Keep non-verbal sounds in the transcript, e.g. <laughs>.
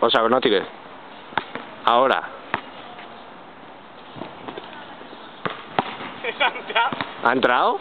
O sea, no tires. Ahora. <laughs> ¿Ha entrado?